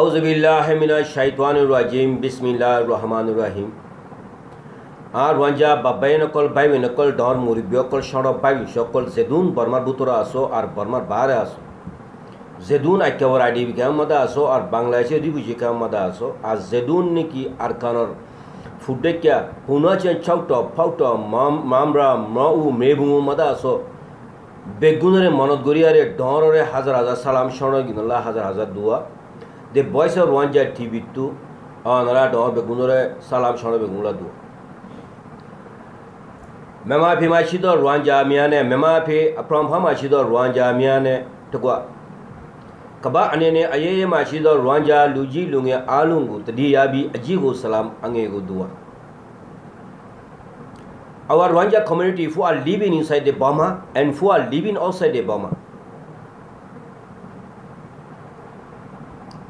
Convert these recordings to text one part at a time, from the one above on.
আউজবিল্লাহমিনাশাইতানুরাজিম বিসমিল্লাহ রহমান রহিম। আর ওয়াঞ্জা বাবাই নকল বাইবে নকল ডর মুরিবিয় কল সড় বাইবি সকল জেদুন বর্মার বুতরা আসো আর বর্মার বাহারে আসো। জেদুন আইকাবার আইডি বিকাম মাদা আসো আর বাংলাদেশে দিবি জিকাম মাদা আসো। আর জেদুন নাকি আর কানর ফুডে কিয়া হুনাচেন চাউট ফাউট মামরা, মাউ, মেবুমু মাদা আসো। বেগুনরে মনত গরিয়ারে ডরে হাজার হাজার সালাম সড় গিনলা হাজার হাজার দুয়া। دی بوائس آف روان جائے ٹی وی تو آنرا ڈاو بے گنو رہے سلام شانو بے گنو دو میں ماں پھر ماشی دو روان جا میاں نے میں ماں پھر اپرام ہم ماشی دو روان جا میاں نے ٹکوا کبا انے نے ایے ماشی دو روان جا لو جی لنگے آلوں گو تدی یا بھی اجی گو سلام انگے گو دوا Our Rwanda community who are living inside the Burma and who are living outside the Burma.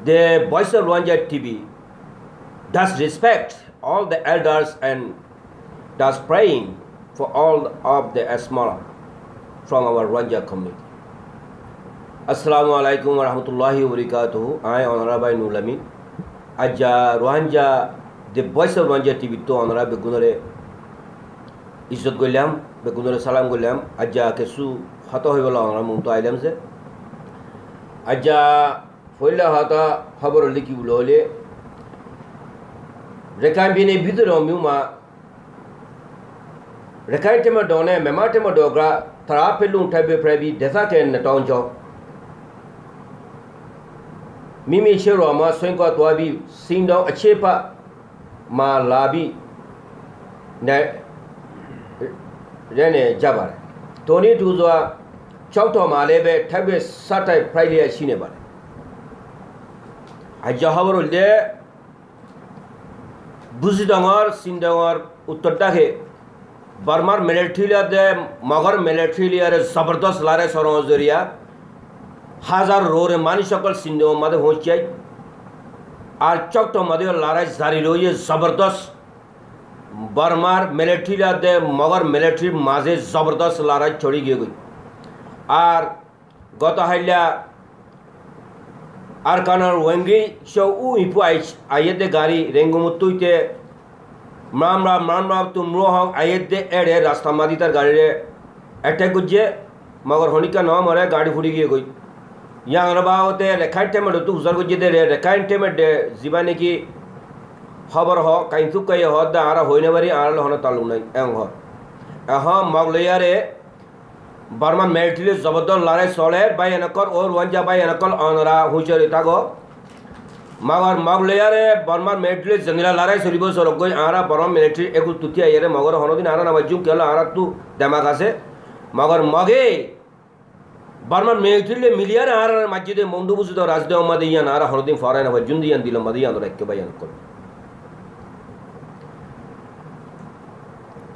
The Voice of Rwanda TV does respect all the elders and does praying for all of the Asmara from our Rwanda community. Assalamu alaikum wa rahmatullahi wa barakatuhu. I am Honorable Nulami. Aja Rwanda, the Voice of Rwanda TV to Honorable Begunare ইজ্জত করলাম বেগুনের সালাম করলাম আজ্জা কিছু হত হয়ে গেল আমরা মুমতো আইলাম যে আজ্জা ফইলা হতা খবর লিখি বলে রেখাই বিনে ভিতরে মিউমা রেখাই টেমা ডনে মেমা টেমা ডগরা তারা পেলুং টাইবে প্রাইবি দেশা টেন টাউন জ মিমি শেরো মা সোয়েঙ্কা তোয়াবি সিংডাও আছেপা মা লাবি নে রেনে যাবার টনি টুজোয়া চৌটো মালেবে ঠাইবে সাটাই প্রাইলিয়া সিনে বারে আজ্জাহাবরুল্লে বুঝি ডঙর সিন ডঙর উত্তর ডাকে বর্মার মিলিটারিলিয়া দে মগর মিলিটারিলিয়ারে জবরদস্ত লারে সরং জরিয়া হাজার রোরে মানি সকল সিন্ধে মাদে পৌঁছাই আর চকট মাদে লারাই জারি লইয়ে জবরদস্ত বর্মার মিলিটারিলিয়া দে মগর মিলিটারির মাঝে জবরদস্ত লড়াই ছড়ি গিয়ে গই আর গত হাইলা আর কানার ওয়েঙ্গি সো উ ইপু আইয়েদে গাড়ি রেঙ্গুমুতুইতে মামরা মামরা তুমরো হক আইয়েদে এড়ে রাস্তা মাদি তার গাড়িরে অ্যাটাক গুজে মগর হনিকা ন মরে গাড়ি ফুড়ি গিয়ে গই ইয়াং রবাওতে রেখাই টেমে তু হুজার গুজে দে রেখাই টেমে দে জিবা নাকি খবর হ কাইনথু কাই হ দা আর হইনে বারি আর হন তালু নাই এং হ এহ মগ লইয়ারে বর্মান মিলিটারি জবরদস্ত লড়াই চলে, by এনেকল or ওয়ানজা by এনেকল অনরা হুঁচর ইতাগো। Magar mug লেয়ারে বর্মান মিলিটারি জঙ্গিলা লড়াই চলিব চলক গই আরা বর্মান মিলিটারি একু তুতি আইয়ারে মগর হনদিন আরা নামাই জুম কেল আরা তু দেমাক আছে। মগর মগে বর্মান মিলিটারি মিলিয়ারে আর মসজিদে মন্দু বুঝিত রাজদে আমাদে ইয়ান আরা হনদিন ফরাই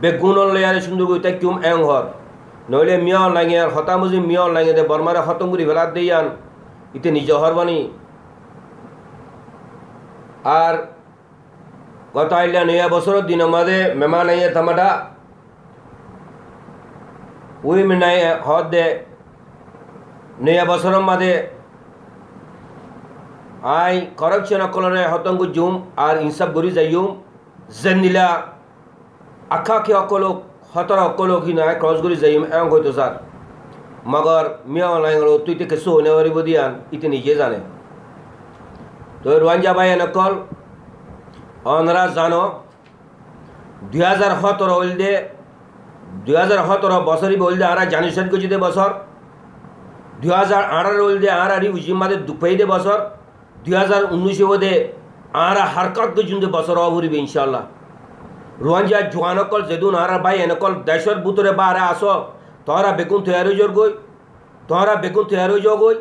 বেগুনর লেয়ারে সুন্দর করে তাই কিউম এং হর নইলে মিয়াও লাগে আর হতামুজি মিয়াও লাগে দে বর্মারে খতম করে ফেলা দিয়ে আন ইতে নিজ হরবানি আর গত আইলা নয়া বছরের দিন মাদে মেমা নাই থামাটা উই মিনাই হদ দে। নয়া বছরের মাদে আই করাপশন অকলরে হতঙ্গ জুম আর ইনসাফ গরি যাইম জেনিলা আখা কি অকলক, হতর অকলক হি নাই ক্রস গরি যাইম, এং হয়তো স্যার মগর মিয়া লাইঙ্গল তুই তে কিছু হনে পারিব দিয়ান ইতে নিজে জানে। তো রোয়াঞ্জা ভাই নকল অনরা জানো, দুই হাজার সতেরো হইল দে দুই হাজার সতেরো বছরই বইল দে আরা জানি সাত দে বছর, দুই হাজার আঠারো হইল দে আর আরি উজিমাদে দুপাই দে বছর, দুই হাজার উনিশে বোধে আরা হারকত গজুন দে বছর অবরিবে ইনশাল্লাহ রোহাঞ্জা জোয়ানকল যেদুন আরা ভাই এনেকল দেশর বুতরে বা আরা আস। তোরা বেগুন তৈয়ার হয়ে গই। তোরা বেগুন তৈয়ার হয়ে গই।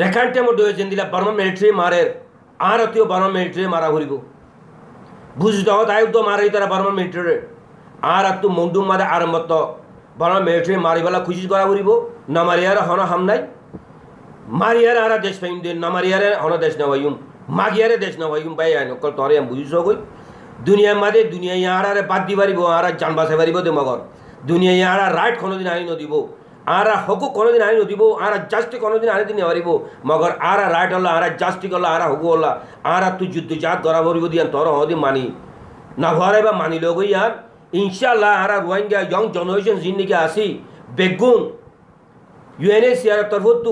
দেখান টেমো ডয়ে যেন দিলা বর্মা মিলিটারি মারের। আরতীয় বার্মা মিলিটারি মারা ঘুরিব বুঝিত তাই তো মারি তারা বার্মা মিলিটারি আর তু মংডুম মাদে আরম্ভত। বার্মা মিলিটারি মারিবেলা খুশি করা ঘুরিব না মারিয়ার হন হাম নাই। মারিয়ারে আরা দেশ পাইম দে, না মারিয়ারে হন দেশ না মাগিয়ারে দেশ না হইম পাই আইন কল তরে আমি বুঝিস গই। দুনিয়ার মাদে, দুনিয়া ইয়ারারে বাদ দি পারিব আর জান বাঁচাই পারিব দে মগর। দুনিয়া ইয়ারা রাইট কোনোদিন আইন দিব আর হকু কোনোদিন আইন দিব আর জাস্টি কোনোদিন আনি দিন পারিব মগর আর রাইট হল আর জাস্টি করল আর হকু হল আর তুই যুদ্ধ জাত ধরা ভরিব দিয়ান, তোর হদি মানি। না ভরাই বা মানি লোক ইয়ার ইনশাল্লাহ আর রোহিঙ্গা ইয়ং জেনারেশন জিন্দিগি আসি, বেগুন ইউএনএসিআর তরফ তরফত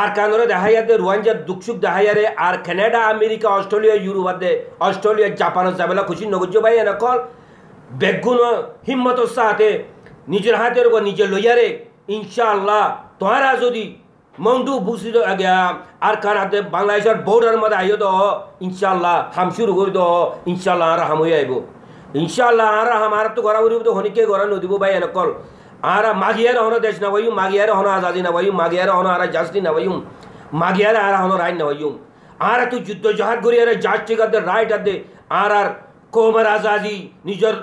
আর কানরে দেখাইয়াতে রোহিঙ্গা দুঃখ সুখ দেখাইয়ারে আর কানাডা, আমেরিকা, অস্ট্রেলিয়া, ইউরোপ আদে অস্ট্রেলিয়া, জাপান যাবেলা খুশি নগজ্য ভাই এনেকল বেগুন হিম্মত সাথে নিজের হাতের উপর নিজে লইয়ারে ইনশাআল্লাহ, তোহারা যদি বুঝিত আগে, আর কার হাতে বাংলাদেশের বর্ডার মধ্যে আইয় তো ইনশাআল্লাহ, হাম শুরু করে তো ইনশাআল্লাহ, আর হাম হয়ে আইব। ইনশাআল্লাহ, আর হাম, আর তো গড়া উড়িব তো, হনিকে গড়া নদিব ভাই এনেকল আর মাগিয়ার হন দেশ না ভাইম মাগিয়ার হন আজাদি না ভাইম মাগিয়ার হন আর জাস্তি না ভাইম মাগিয়ার আর হন রাইন না আর তুই যুদ্ধ জাহাজ করি আর জাস্তি কাদে রাইট আদে আর আর কোমর আজাদি নিজের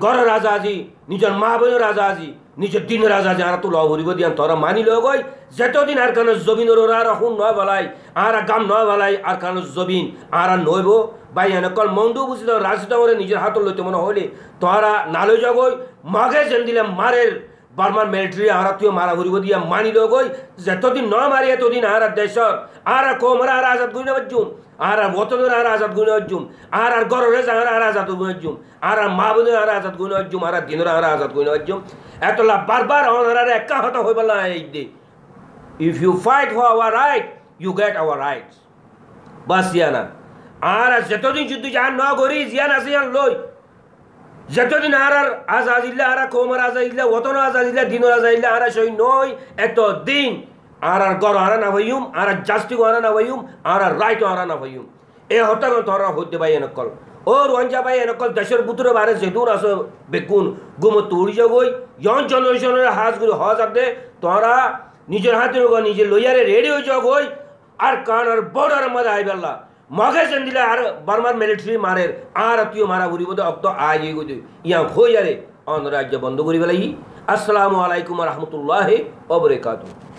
ঘরের রাজা আজি নিজের মা বোনের রাজা আজি নিজের দিন রাজা যারা তো লব হরিব দিয়ান, তোরা মানি লোক ওই যেতদিন আর কারণ জমিনের ওরা আর নয় বলাই। আর গাম নয় বলাই, আর কারণ জমিন। আর নইব। বাই এনেকল মন্দু বুঝি করে নিজের হাত লইতে মনে হলে তোরা নালো জগই মাঘে যেন দিলে মারের বার্মার মিলিটারি আরা তুই মারা ঘুরিব দিয়া মানি লগই যেতদিন ন মারি, এতদিন আর দেশর আর কোমরা আর আজাদ গুইনা বাজুম আর বতনের আর আজাদ গুইনা বাজুম আর আর গররে জাগার আর আজাদ গুইনা বাজুম আর আর মা বোনের আর আজাদ গুইনা বাজুম আর দিনের আর আজাদ গুইনা বাজুম এতলা বারবার অনার একা হতা হই বলা এই দে if you fight for our right you get our rights বাস ইয়ানা আর যতদিন যুদ্ধ জাহান ন করি জিয়ান আসিয়ান লই যতদিন আর আর আজাদিল্লা আর কোমর আজাদিল্লা ওতন আজাদিল্লা দিন আজাদিল্লা আর সই নই এত দিন আর আর গর আর না হইম আর আর জাস্তি আর না হইম আর আর রাইট আর না হইম এ হতাগ তোরা হইতে পাই এনেকল ও রঞ্জা ভাই এনেকল দেশের বুতুর বারে যেদুর আস বেকুন গুম তুড়ি যাবই ইয়ন হাজগুলো হজ আদে তোরা নিজের হাতে নিজে লইয়ারে রেডি হয়ে যাও হই আর কান আর বর্ডার মধ্যে আইবেল্লা মগে দিলে আর বার্মার মিলিটারি মারে, আর তুই মারা ঘুরি বোধ অক্ত আজ গুদি ইয়া হই আরে অন রাজ্য বন্ধ করি আসসালামু আলাইকুম রহমতুল্লাহ ওবরাকাতুহু